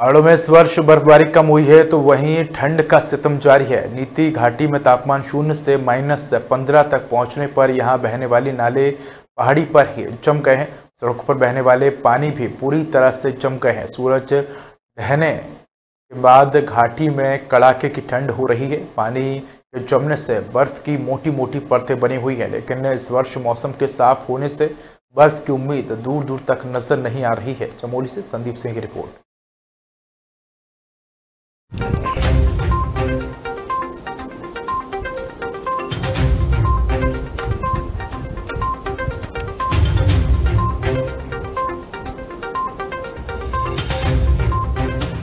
पहाड़ों में इस वर्ष बर्फबारी कम हुई है तो वहीं ठंड का सितम जारी है। नीति घाटी में तापमान शून्य से माइनस पंद्रह तक पहुँचने पर यहाँ बहने वाले नाले पहाड़ी पर ही जम गए हैं। सड़कों पर बहने वाले पानी भी पूरी तरह से जम गए हैं। सूरज रहने के बाद घाटी में कड़ाके की ठंड हो रही है। पानी के जमने से बर्फ़ की मोटी मोटी परतें बनी हुई है, लेकिन इस वर्ष मौसम के साफ़ होने से बर्फ़ की उम्मीद दूर दूर तक नज़र नहीं आ रही है। चमोली से संदीप सिंह की रिपोर्ट। you